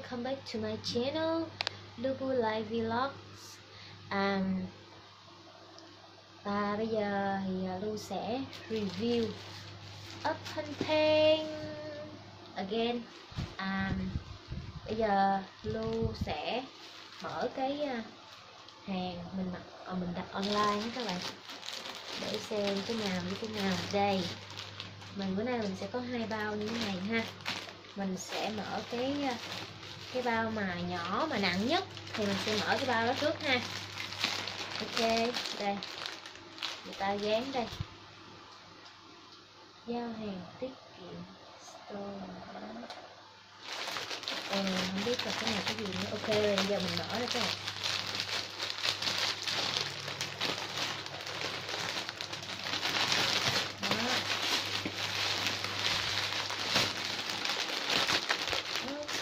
welcome back to my channel Lubu Live Vlogs. Um, Và bây giờ thì à, Lu sẽ review Up Hunting Again. Um, Bây giờ Lu sẽ mở cái à, hàng mình mặc à, mình đặt online các bạn. Để xem cái nào với cái nào. Đây mình bữa nay mình sẽ có hai bao như thế này ha. Mình sẽ mở cái cái bao mà nhỏ mà nặng nhất thì mình sẽ mở cái bao đó trước ha. Ok đây. Người ta dán đây. Giao hàng tiết kiệm store. Ừ, không biết là cái này cái gì nữa. Ok bây giờ mình mở ra cái này.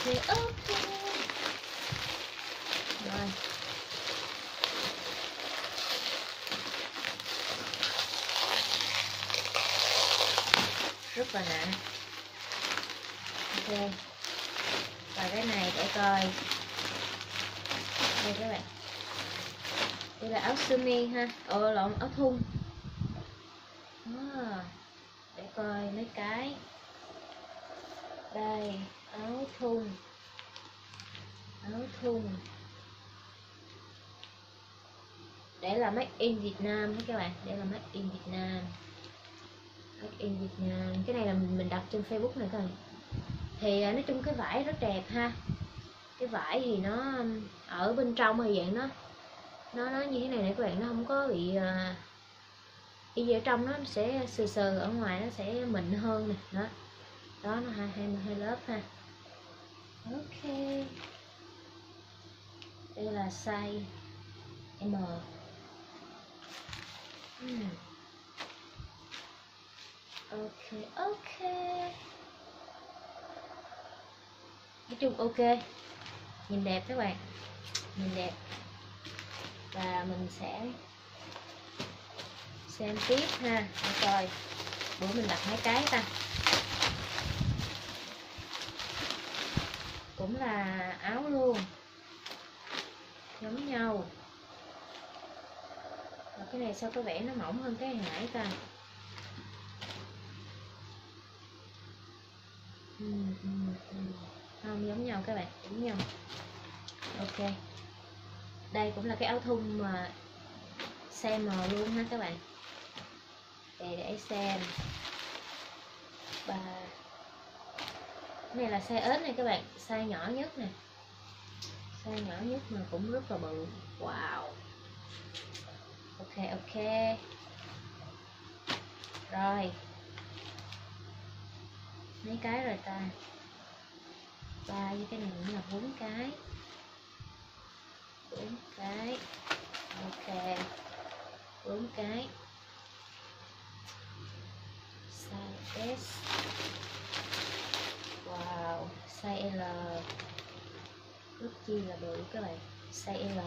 Thì ok. Rồi. Rất là nặng ok. Và cái này để coi. Đây các bạn. Đây là áo sơ mi ha. Ồ lộn áo thun. À, để coi mấy cái đây áo thun. Áo thun. Để là make in Việt Nam hết các bạn để là make in Việt Nam. Make in Việt Nam. Cái này là mình, mình đặt trên Facebook này các bạn. Thì à, nói chung cái vải rất đẹp ha. Cái vải thì nó um, ở bên trong thì dạng nó nó nó như thế này này các bạn nó không có bị đi y ở trong nó sẽ sờ sờ ở ngoài nó sẽ mịn hơn nè đó đó, nó hai hai hai lớp ha. Ok. Đây là size M. Hmm. ok ok. Nói chung ok. Nhìn đẹp các bạn. Nhìn đẹp. Và mình sẽ xem tiếp ha. Để coi. Bữa mình đặt mấy cái ta? Là áo luôn. Giống nhau. Và cái này sao có vẻ nó mỏng hơn cái hải ta? Ừ, ừ, ừ, không giống nhau các bạn giống nhau. Ok. Đây cũng là cái áo thun mà size M luôn ha các bạn. Để để xem và này là size ếch này các bạn, size nhỏ nhất nè. Size nhỏ nhất mà cũng rất là bự. Wow. Ok ok. Rồi. Mấy cái rồi ta? Ba với cái này cũng là bốn cái. Bốn cái. Ok. Bốn cái. Size S size L. Ước chi là bự các bạn. Size L.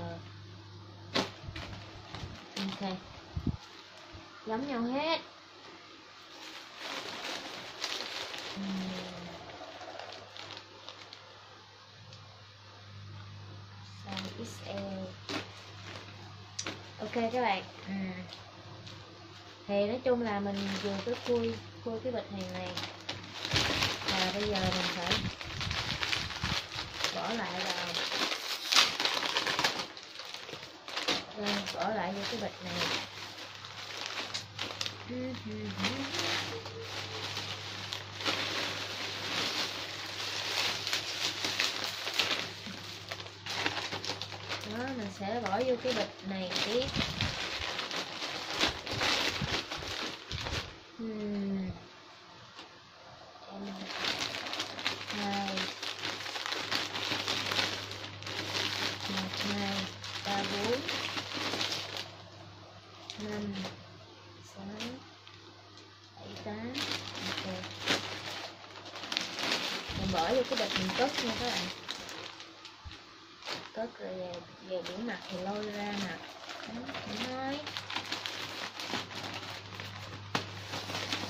Ok. Giống nhau hết. Size XL ok các bạn. Ừ. thì nói chung là mình vừa cái khui khui cái bịch hàng này bây giờ mình phải bỏ lại vào đây, bỏ lại vô cái bịch này. Đó mình sẽ bỏ vô cái bịch này tiếp hmm. hai một hai ba bốn năm sáu bảy tám ok mình bỏ vô cái bịch mình cất nha các bạn. Cất rồi về, về biển mặt thì lôi ra mặt nói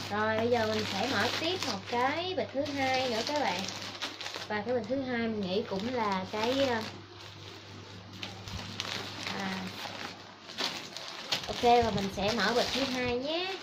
rồi bây giờ mình sẽ mở tiếp một cái bịch thứ hai nữa các bạn. Và cái bịch thứ hai mình nghĩ cũng là cái ờ, ok và mình sẽ mở bịch thứ hai nhé.